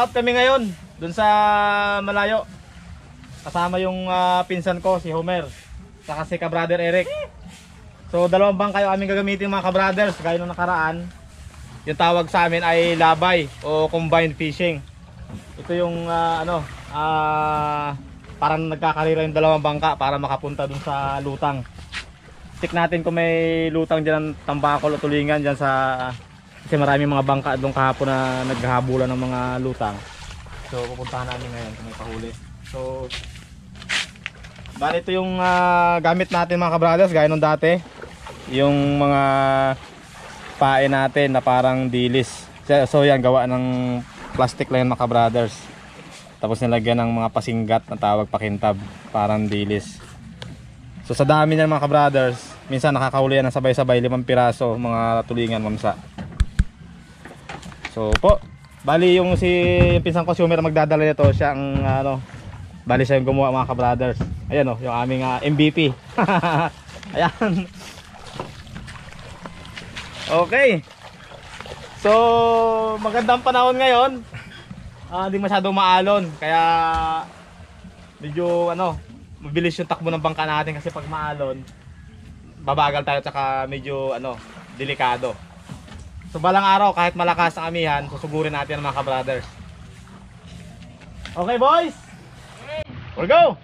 Papalakot kami ngayon dun sa malayo. Kasama yung ah, pinsan ko, si Homer. Saka si ka-brother Eric. So dalawang bangka yung aming gagamitin mga ka-brothers. Gaya nung nakaraan. Yung tawag sa amin ay labay o combined fishing. Ito yung ah, ano, ah parang nagkakarira yung dalawang bangka para makapunta dun sa lutang. Check natin kung may lutang dyan ng tambakol o tulingan dyan sa kasi maraming mga bangka doon kahapon na naghahabulan ng mga lutang. So pupuntahan namin ngayon kung may pahuli. So Bali ito yung ah, gamit natin mga kabrothers gaya nung dati. Yung mga pae natin na parang dilis. So, so yan gawa ng plastic lang yan mga kabrothers. Tapos nilagyan ng mga pasinggat na tawag pakintab, parang dilis. So sa dami niyan mga kabrothers, minsan nakakahuli yan ng sabay-sabay, limang piraso, mga tulingan mamsa. So po, bali yung si yung pinsan ko si Homer ang magdadala nito, siya ang ano, bali siya yung gumawa mga kabrothers. Ayan oh, yung aming ah, MVP. Ayan. Okay. So, magandang panahon ngayon. Ah, hindi masyadong maalon, kaya medyo ano, mabilis yung takbo ng bangka natin kasi pag maalon, babagal tayo tsaka medyo ano, delikado. So balang araw kahit malakas ang amihan, susugurin natin ang mga ka-brothers. Okay boys? We'll go!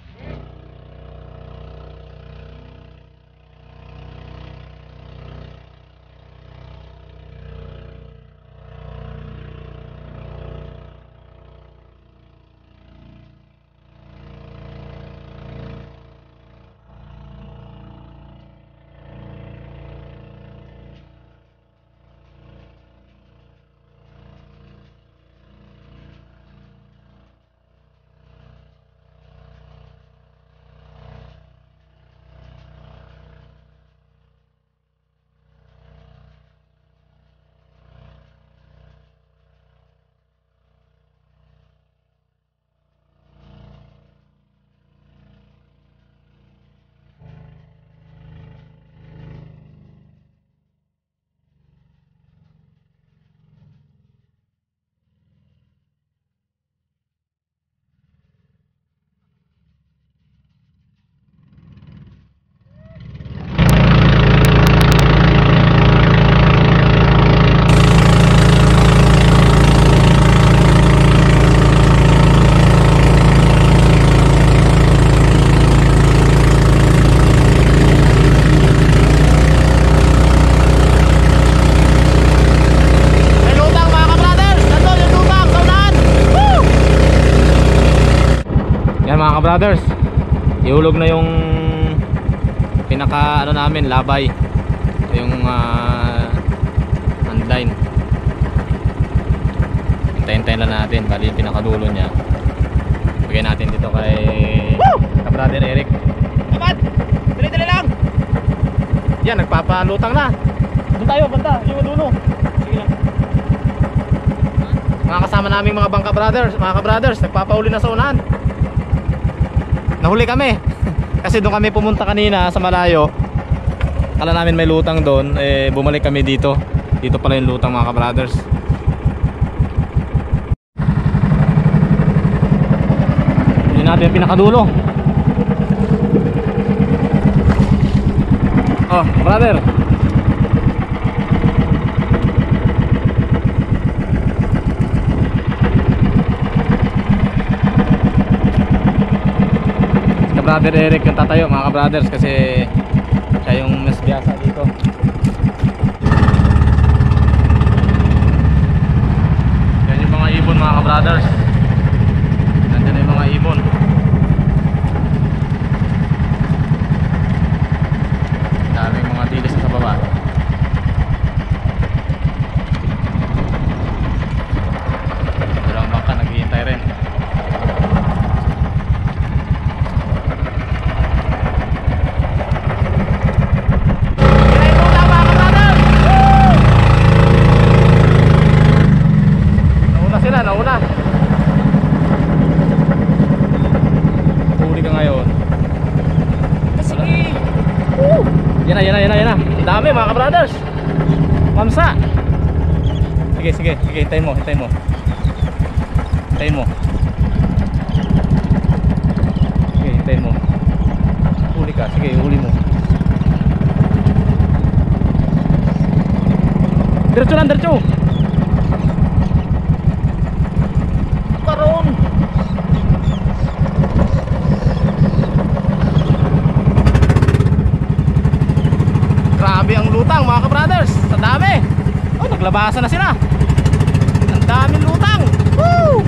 May lutang mga ka-brothers! Nandun yung lutang sa unahan! Woo! Ka-brothers, ihulog na yung pinaka ano namin, labay. Yung uh, handline. Hintayin-hintayin lang natin, bali yung pinakadulo niya. Bigay natin dito kay ka-brother Eric. Kapat! Dali-dali lang! Yan, nagpapalutang na. Doon tayo, banda, yung dulo. Sige lang. Mga kasama naming mga bangka brothers, mga ka-brothers, nagpapauli na sa unahan. Nahuli kami. Kasi doon kami pumunta kanina sa malayo. Kala namin may lutang doon, eh bumalik kami dito. Dito pala yung lutang mga ka-brothers. Hindi natin yung pinakadulo. Oh, brother. Si brother Eric yung tatayo mga ka-brothers kasi siya yung mas biyasa dito. Yan yung mga ibon mga ka-brothers. Nandiyan yung mga ibon. Daming mga dilis sa baba. Dalawang bangka naghihintay rin. Nauna sila, nauna. Huli ka ngayon. Sige. Yan na, yan na, yan na, yan na. Dami mga ka-brothers. Mamsa. Sige, sige, sige, hintayin mo, hintayin mo. Hintayin mo. Sige, hintayin mo. Huli ka. Sige, huli mo. Diretso lang, diretso. Karoon. Grabe ang lutang mga ka-brothers. Sa dami. Oh, naglabasan na sila. Ang daming lutang. Woo!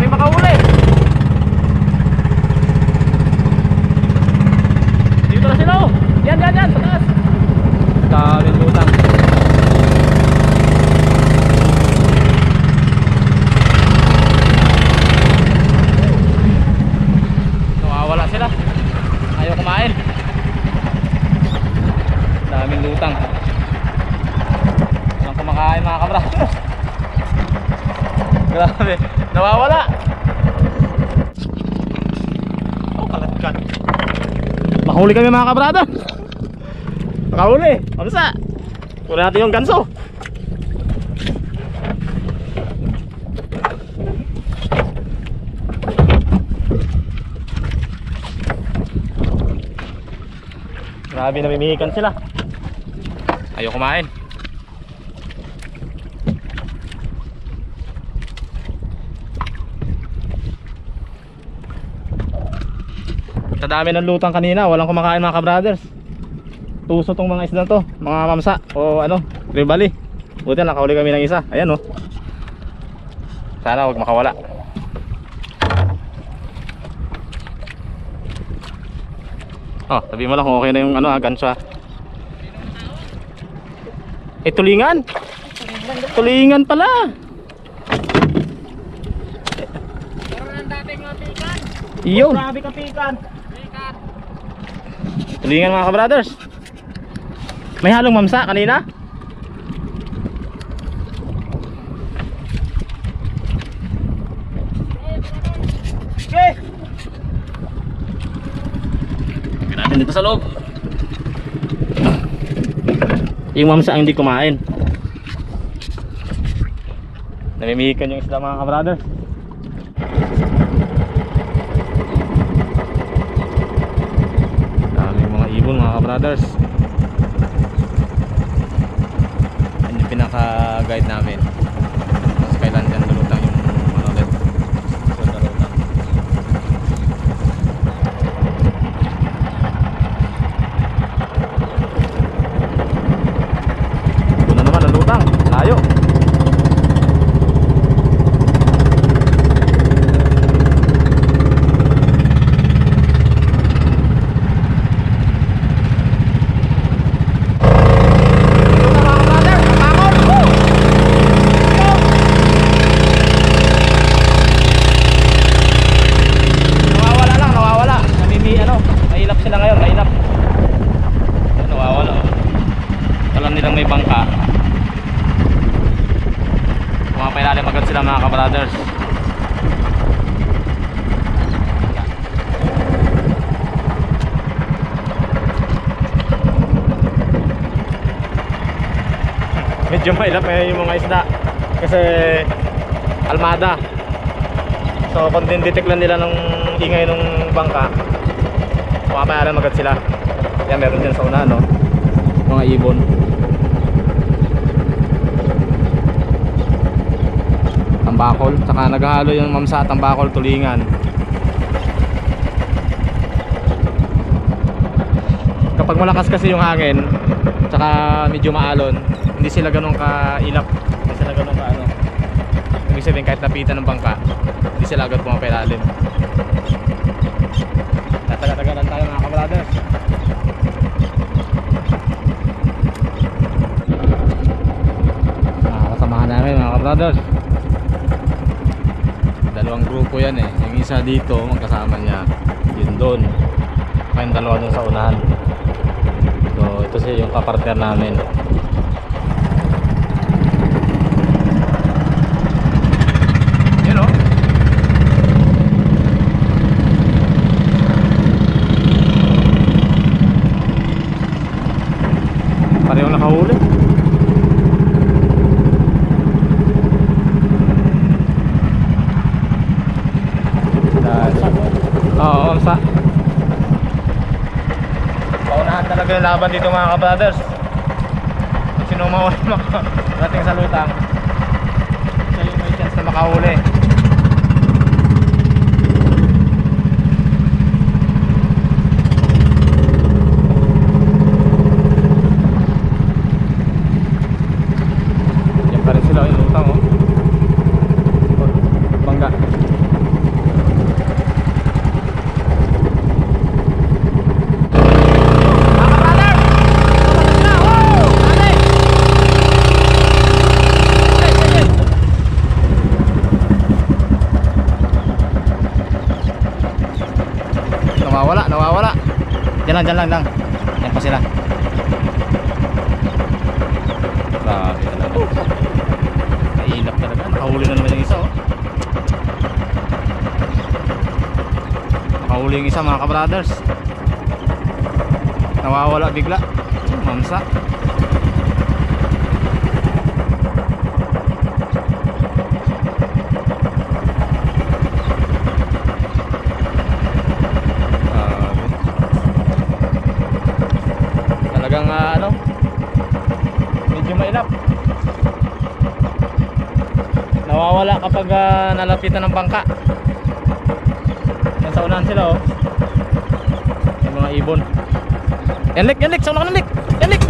May makahuli. Dito na sila oh. Yan, yan, yan. Sa taas. Daming lutang. Nawawala sila. Ayaw kumain. Daming lutang. Walang kumakain mga kabra. Grabe. Nawawala. Oh, kalatkat. Mahuli kami mga kabrada. Nakahuli. Kamsa. Kunin natin yung ganso. Grabe namimihikan sila. Ayaw kumain. Sa dami ng lutang kanina, walang kumakain mga ka-brothers. Tuso tong mga isda to, mga mamsa o ano, ribali. Buti nakahuli kami ng isa. Ayan oh. Sana wag makawala. Oh, sabi mo lang kung okay na yung ano, ah, ganso ah. Eh, tulingan. Tulingan pala. Meron ang dating mapikan. Yun. Grabe kapikan. Tulingan mga ka-brothers. May halong mamsa kanina? Okay. Natin dito sa loob. Yung mamsa ang hindi kumain. Namimihikan yung isda mga ka-brothers. daming mga ibon mga ka-brothers yan yung pinaka guide namin mas kailan dyan lulutang yung ano ulit so lulutang ito na naman ang lutang layo Nawawala lang, nawawala. Namimi ano, mahilap sila ngayon, mahilap. Nawawala. oh. Alam nilang may bangka. Mga pailalim agad sila mga ka-brothers. Medyo mahilap eh yung mga isda. Kasi almada. So kung detect lang nila ng ingay ng bangka Pumapayaran agad sila. Yan meron dyan sa una no? Mga ibon. Tambakol. Tsaka naghahalo yung mamsa tambakol tulingan. Kapag malakas kasi yung hangin Tsaka medyo maalon Hindi sila ganun kailap Hindi sila ganun ka ano. Ibig sabihin kahit napitan ng bangka Hindi sila agad pumapailalim Tataga-taga lang tayo mga kabrothers. Mga kasamahan namin mga kabrothers. Dalawang grupo yan eh. Yung isa dito magkasama niya Yun doon. Kayong dalawa dun sa unahan. So ito siya yung kapartner namin Yun o Parehong nakahuli natin ang laban dito mga ka-brothers. Kung sino mauna makarating sa lutang, siya yung may chance na makahuli. Yan pa rin sila yung lutang oh. Bangga. Nawawala, nawawala. Diyan lang lang. Yan pa sila. Grabe talaga. Kailap talaga. Nakahuli na naman yung isa oh. Nakahuli yung isa mga ka-brothers. Nawawala bigla. Mamsa. Grabe. Talagang ah, ano medyo mailap nawawala kapag ah, nalapitan ng bangka. Yan sa unahan sila oh. Yung mga ibon. Yanlik yanlik sa unahan yanlik yanlik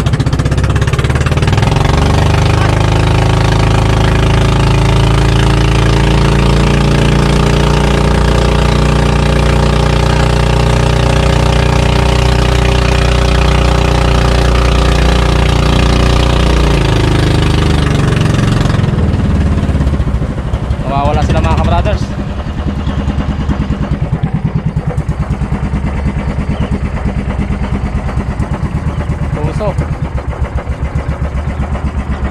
nawawala sila mga ka-brothers tusok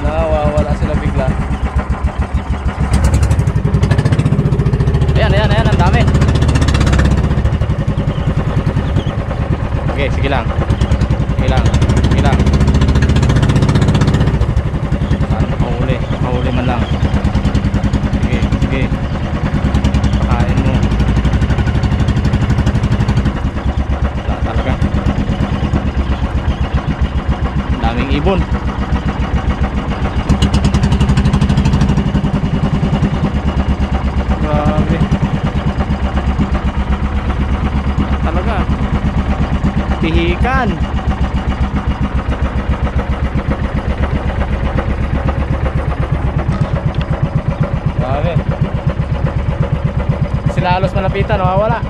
nawawala sila bigla ayan ayan ayan ang dami okay sige lang sige lang sige lang Saan makahuli makahuli man lang Sige, sige. Kain mo. Wala talaga. Ibon. Grabe. Talaga. Pihikan. Grabe. Sila halos malapitan, nawawala.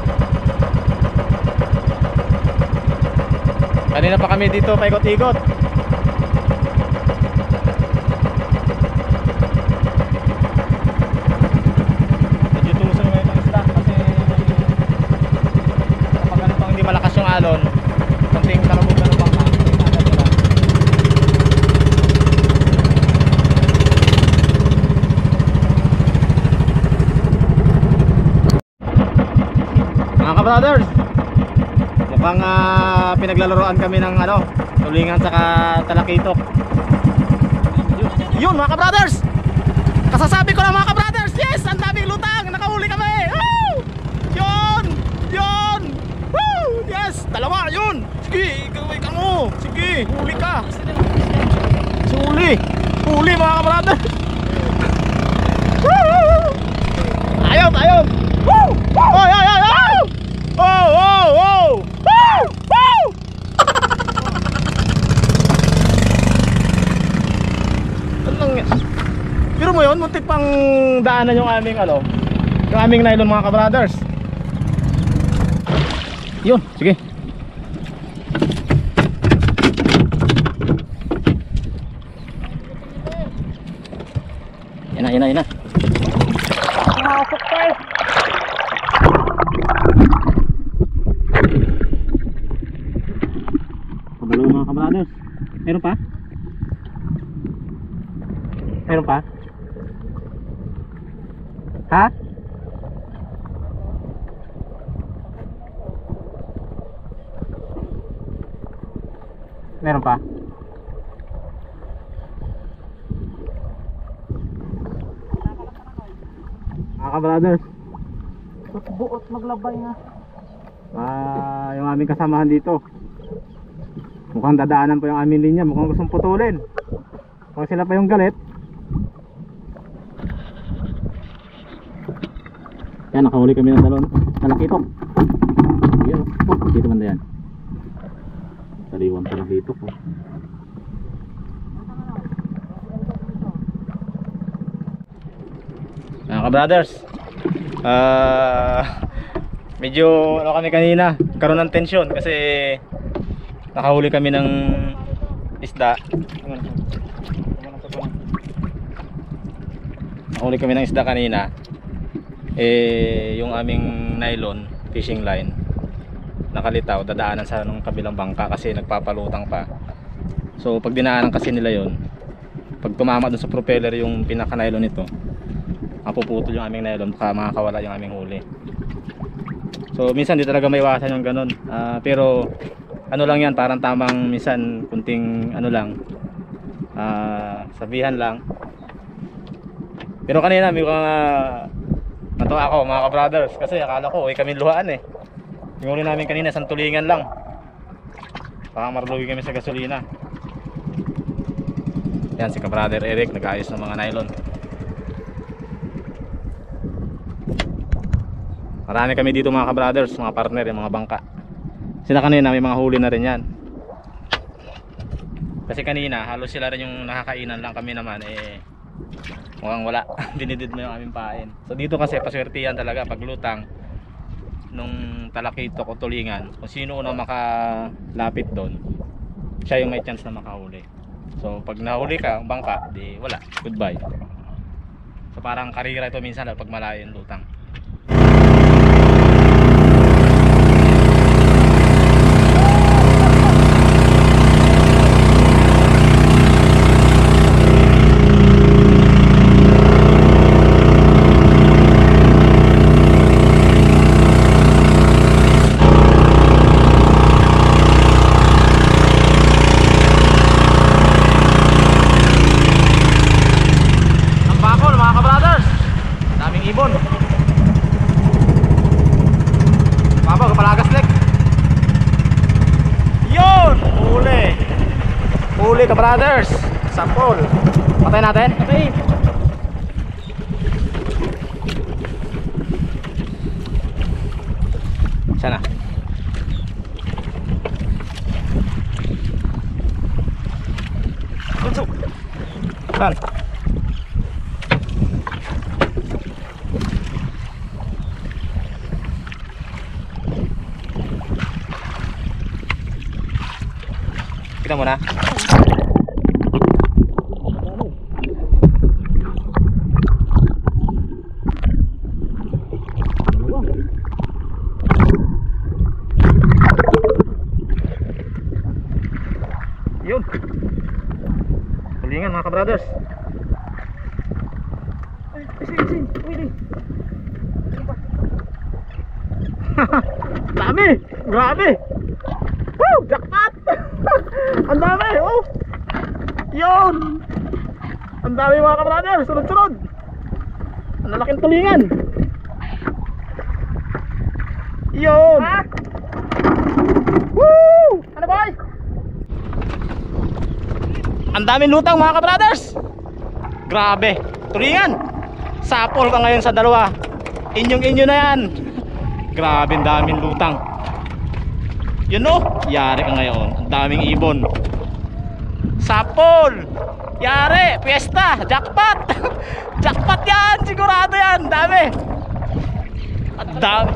Kanina pa kami dito paikot-ikot. Medyo tuso naman itong isda kasi kapag ganito hindi malakas yung alon, konting kalabutan ng bangka, agad nila. Mga ka-brothers Mukhang ah, pinaglalaroan kami ng ano Tulingan saka talakitok Yun mga ka-brothers Kasasabi ko lang mga ka-brothers Yes! Ang daming lutang! Nakahuli kami! Woo! Yun! Yun! Woo! Yes! Dalawa! Yun! Mo! Sige! Huli ka! Huli! Huli mga! Woo! Ayun! Ayun! Woo! Oy! Oy! Oy! Oy! Oh! Oh! Oh! Woo! Woo! Anong Pero mo yun, muntik pang daanan yung aming ano Yung aming nylon mga ka-brothers Yun, sige Yan na, yan na, yan na Pumasok pa eh Kabalo mga ka-brothers Meron pa? Meron pa? Ha? Meron pa? Mga ka-brothers Buot maglabay na. Ah, yung aming kasamahan dito. Mukhang dadaanan pa yung aming linya, mukhang gustong putulin. Mukhang sila pa yung galit. Yan, nakahuli kami ng dalawang talakitok. Yan, oh, dito banda yan. Taliwan pa ng dito oh. Mga ka-brothers, ah, medyo ano kami kanina, karoon ng tensyon kasi nakahuli kami ng isda. Nakahuli kami ng isda kanina. Eh, yung aming nylon fishing line nakalitaw, dadaanan sa nung kabilang bangka kasi nagpapalutang pa. So, pag dinaanan kasi nila yon pag tumama dun sa propeller yung pinaka nylon nito, mapuputol yung aming nylon, baka makakawala yung aming huli. So, minsan di talaga may iwasan yung ganun. Ah, pero, ano lang yan, parang tamang minsan kunting ano lang, ah, sabihan lang. Pero kanina, may mga natuwa ako mga ka-brothers kasi akala ko, eh kami luhaan eh. Yung uli namin kanina, santulingan lang. Baka marlugi kami sa gasolina. Yan si ka-brother Eric, nag-ayos ng mga nylon. Marami kami dito mga ka-brothers, mga partner, yung mga bangka. Sila kanina, may mga huli na rin yan. Kasi kanina, halos sila rin yung nakakainan lang kami naman, eh, mukhang wala. Dinidid mo yung aming pain. So dito kasi, paswertihan talaga, paglutang, nung talakito o tulingan, kung sino una makalapit doon, siya yung may chance na makahuli. So pag nahuli ka, ang bangka, di wala, goodbye. So parang karira ito minsan pag malayo yung lutang. Ang bakol mga ka-brothers Daming ibon Baba, kapalagas leg Yun! Huli Huli ka-brothers Sampol Patay natin? Patay Sana Tunsuk Saan? Kita mo na. Yun. Tulingan mga ka-brothers. Ay, isin, isin. Uy, di. Dami! Grabe! Woo! Jackpot! Oh! Yun! Ang dami mga ka-brother! Sunod-sunod! Ang lalaking tulingan! Yun! Woo! Ano boy? Ang daming lutang mga ka-brothers! Grabe! Tulingan! Sapol ka ngayon sa dalawa! Inyong inyo na yan! Grabe ang daming lutang! Yun no, yari ka ngayon. Ang daming ibon. Sapol! Yari! Fiesta! Jackpot! Jackpot yan! Sigurado yan! Dami! Ang dami!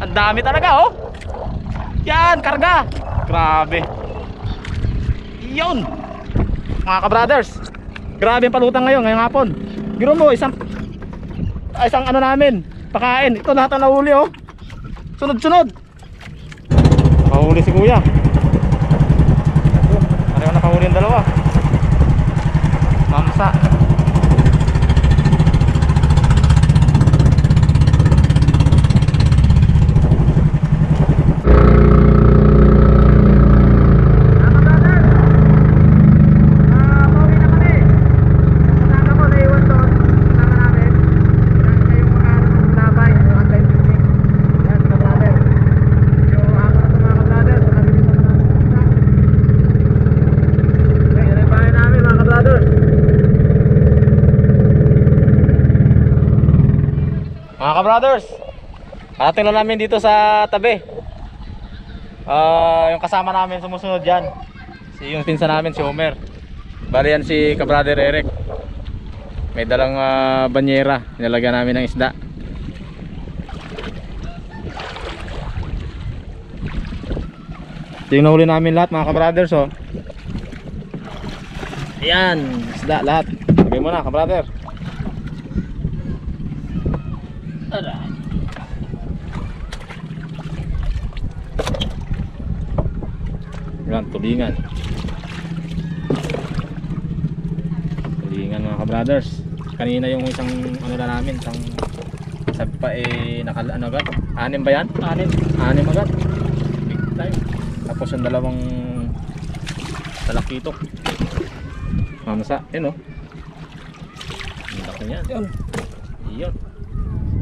Ang dami talaga oh! Yan! Karga! Grabe! Yun! Mga ka-brothers! Grabe ang palutang ngayon, ngayong hapon. Biro mo, isang isang ano namin, pakain. Ito lahat ang nahuli oh. Sunod-sunod. Nakahuli si kuya. Dalawa. Mga ka-brothers, parating na namin dito sa tabi. Ah, yung kasama namin sumusunod dyan. Si yung pinsa namin, si Homer. Bali yan si ka-brother Eric. May dalang ah, banyera. Nilagyan namin ng isda. Ito yung nahuli namin lahat mga ka-brothers oh. Ayan, isda lahat. Lagay mo na ka-brother. Yan, tulingan. Tulingan mga ka-brothers. Kanina yung isang ano na namin, isang sabi pa eh nakal ano agad? Anim ba yan? Anim. Anim agad. Big time. Tapos yung dalawang talakitok. Mamasa, yun oh. Ang laki niyan. Yun. Yun.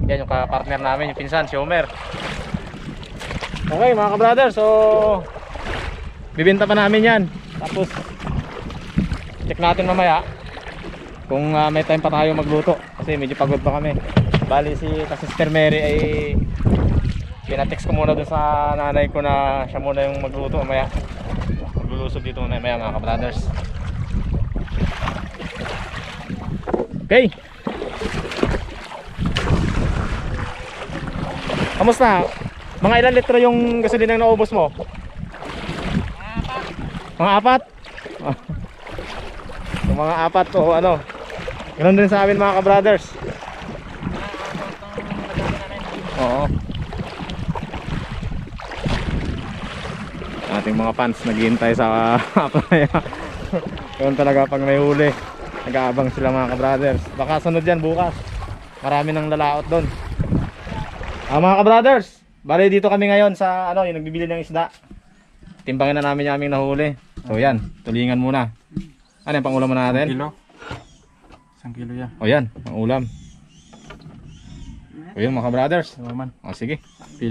Yan yung ka-partner namin, yung pinsan, si Homer. Okay mga ka-brother, so bibenta pa namin yan. Tapos check natin mamaya kung ah, may time pa tayo magluto kasi medyo pagod pa kami. Bali si Sister Mary ay pinatext ko muna dun sa nanay ko na siya muna yung magluto mamaya. Maglulusog dito mamaya mga ka-brothers. Okay. Kamusta? Mga ilan litro yung gasolina na naubos mo? Mga apat? Yung mga apat o ano? Ganun din sa amin mga ka-brothers. Oo. Ating mga fans naghihintay sa playa. Ganun talaga pag may huli. Nag-aabang sila mga ka-brothers. Baka sunod yan bukas. Marami nang lalaot doon. Ah mga ka-brothers, bali dito kami ngayon sa ano, yung nagbibili ng isda. Timbangin na namin yung aming nahuli. So yan, tulingan muna. Ano yung pangulam mo natin? kilo. Isang kilo yan. O yan, ang ulam. O yun mga ka-brothers. Naman. O sige.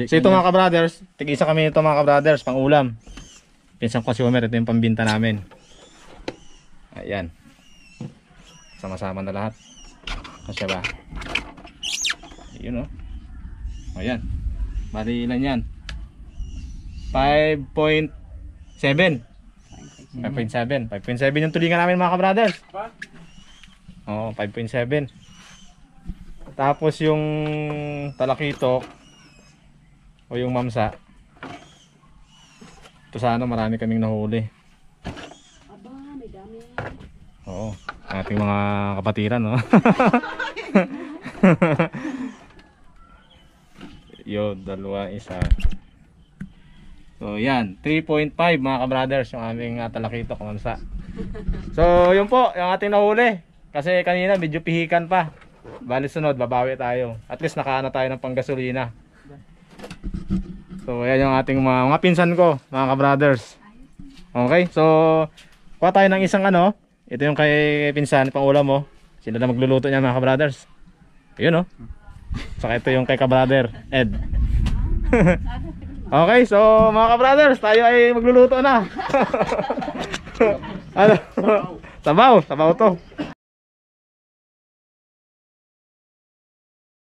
So ito mga ka-brothers, tig-isa kami ito mga ka-brothers, pang ulam. Pinsan ko si Homer, ito yung pambinta namin. Ayan. Sama-sama na lahat. Kasya ba? Yun o. O yan. Bali ilan yan? 5.7 5.7 5.7 yung tulingan namin mga ka-brothers. Oo, 5.7 Tapos yung talakitok o yung mamsa ito sana marami kaming nahuli. Aba, may dami. oo ating mga kapatiran no? Yo dalawa isa so yan 3.5 mga kabrothers yung aming uh, talakitok mamsa so yun po yung ating nahuli kasi kanina medyo pihikan pa bali sunod babawi tayo at least nakaano tayo ng panggasolina So ayan yung ating mga, mga pinsan ko, mga ka-brothers. Okay, so kuha tayo ng isang ano. Ito yung kay pinsan, pang ulam mo. Sila na magluluto niya mga ka-brothers. Ayun oh. Saka ito yung kay ka-brother, Ed. Okay, so mga ka-brothers, tayo ay magluluto na. ano? Sabaw, sabaw to.